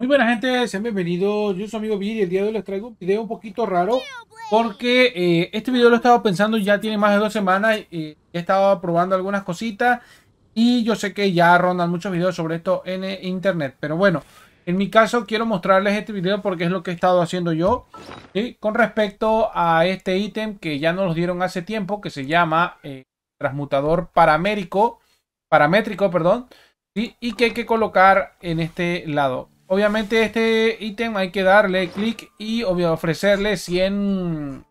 Muy buena gente, sean bienvenidos. Yo soy amigo Bill y el día de hoy les traigo un video un poquito raro porque eh, este video lo he estado pensando ya tiene más de dos semanas y he estado probando algunas cositas y yo sé que ya rondan muchos videos sobre esto en internet, pero bueno, en mi caso quiero mostrarles este video porque es lo que he estado haciendo yo con respecto a este ítem que ya nos dieron hace tiempo que se llama eh, transmutador paramétrico, paramétrico, perdón, y que hay que colocar en este lado. Obviamente este ítem hay que darle clic y ofrecerle 100,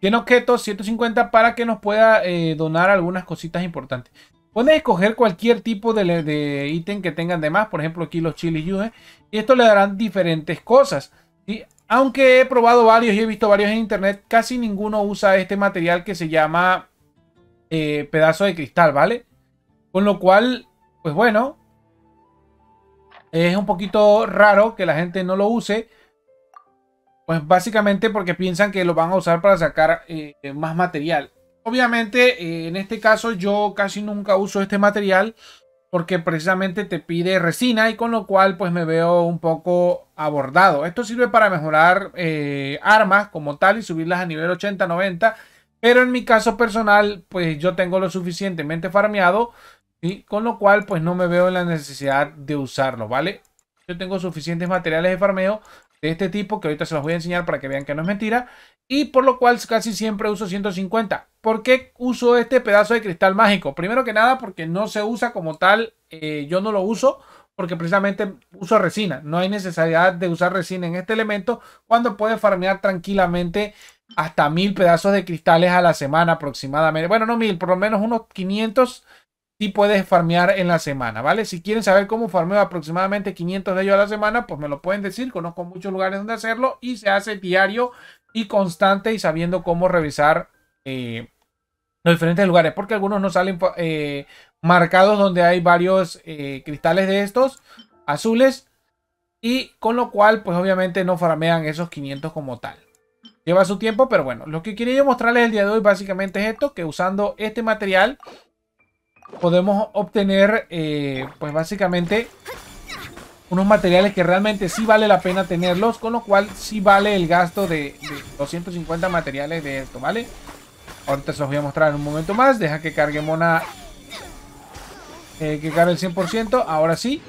100 objetos, 150 para que nos pueda eh, donar algunas cositas importantes. Pueden escoger cualquier tipo de, ítem que tengan de más, por ejemplo aquí los chilis yuge, y esto le darán diferentes cosas. Aunque he probado varios y he visto varios en internet, casi ninguno usa este material que se llama eh, pedazo de cristal, ¿vale? Con lo cual, pues bueno, es un poquito raro que la gente no lo use. Pues básicamente porque piensan que lo van a usar para sacar eh, más material. Obviamente eh, en este caso yo casi nunca uso este material porque precisamente te pide resina y con lo cual pues me veo un poco abordado. Esto sirve para mejorar eh, armas como tal y subirlas a nivel 80-90. Pero en mi caso personal pues yo tengo lo suficientemente farmeado y Con lo cual, pues no me veo en la necesidad de usarlo, ¿vale? Yo tengo suficientes materiales de farmeo de este tipo que ahorita se los voy a enseñar para que vean que no es mentira. Y por lo cual casi siempre uso 150. ¿Por qué uso este pedazo de cristal mágico? Primero que nada porque no se usa como tal. Eh, yo no lo uso porque precisamente uso resina. No hay necesidad de usar resina en este elemento cuando puede farmear tranquilamente hasta mil pedazos de cristales a la semana aproximadamente. Bueno, no mil, por lo menos unos 500 y puedes farmear en la semana, ¿vale? Si quieren saber cómo farmeo aproximadamente 500 de ellos a la semana, pues me lo pueden decir. Conozco muchos lugares donde hacerlo y se hace diario y constante y sabiendo cómo revisar eh, los diferentes lugares. Porque algunos no salen eh, marcados donde hay varios eh, cristales de estos azules. Y con lo cual, pues obviamente no farmean esos 500 como tal. Lleva su tiempo, pero bueno, lo que quería yo mostrarles el día de hoy básicamente es esto, que usando este material podemos obtener, eh, pues básicamente, unos materiales que realmente sí vale la pena tenerlos, con lo cual sí vale el gasto de, 250 materiales de esto, ¿vale? Ahorita se los voy a mostrar en un momento más, deja que cargue Mona, eh, que cargue el 100%, ahora sí.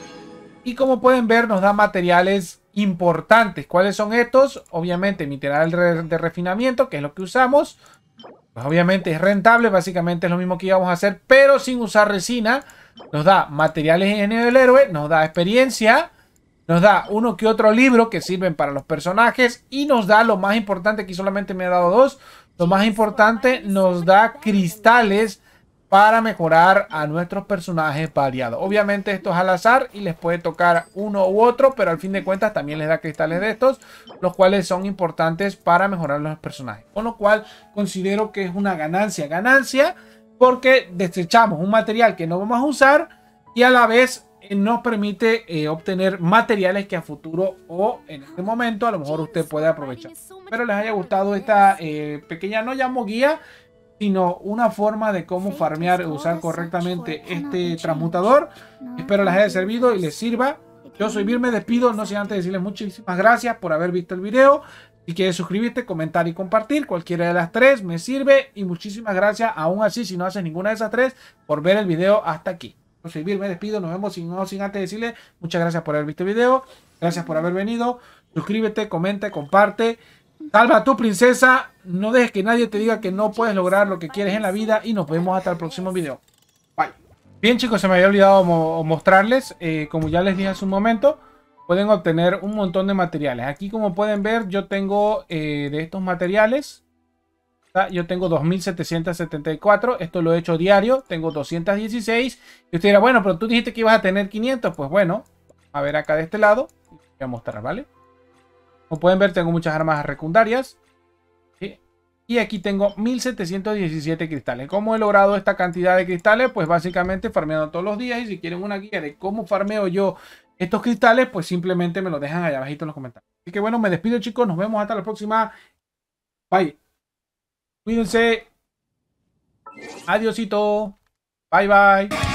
Y como pueden ver, nos da materiales importantes. ¿Cuáles son estos? Obviamente, material de refinamiento, que es lo que usamos. Pues obviamente es rentable, básicamente es lo mismo que íbamos a hacer, pero sin usar resina. Nos da materiales en el héroe, nos da experiencia, nos da uno que otro libro que sirven para los personajes y nos da lo más importante, aquí solamente me ha dado dos, lo más importante nos da cristales para mejorar a nuestros personajes variados. Obviamente esto es al azar y les puede tocar uno u otro, pero al fin de cuentas también les da cristales de estos, los cuales son importantes para mejorar los personajes. Con lo cual considero que es una ganancia, ganancia, porque desechamos un material que no vamos a usar y a la vez eh, nos permite eh, obtener materiales que a futuro o en este momento a lo mejor usted puede aprovechar. Espero les haya gustado esta eh, pequeña, no llamo guía, sino una forma de cómo farmear y usar correctamente este transmutador. Espero les haya servido y les sirva. Yo soy Vir, me despido, no sin antes decirles muchísimas gracias por haber visto el video. Si quieres suscribirte, comentar y compartir, cualquiera de las tres me sirve. Y muchísimas gracias, aún así, si no haces ninguna de esas tres, por ver el video hasta aquí. Yo soy Vir, me despido, nos vemos sin, no sin antes decirles muchas gracias por haber visto el video. Gracias por haber venido. Suscríbete, comenta, comparte. Salva a tu princesa. No dejes que nadie te diga que no puedes lograr lo que quieres en la vida. Y nos vemos hasta el próximo video. Bye. Bien chicos, se me había olvidado mostrarles. Eh, como ya les dije hace un momento. Pueden obtener un montón de materiales. Aquí como pueden ver yo tengo eh, de estos materiales. Yo tengo 2774. Esto lo he hecho diario. Tengo 216. Y usted dirá, bueno, pero tú dijiste que ibas a tener 500. Pues bueno, a ver acá de este lado. Voy a mostrar, ¿vale? Como pueden ver, tengo muchas armas secundarias. Y aquí tengo 1717 cristales. ¿Cómo he logrado esta cantidad de cristales? Pues básicamente farmeando todos los días. Y si quieren una guía de cómo farmeo yo estos cristales, pues simplemente me lo dejan allá abajito en los comentarios. Así que bueno, me despido chicos. Nos vemos hasta la próxima. Bye. Cuídense. Adiósito. Bye bye.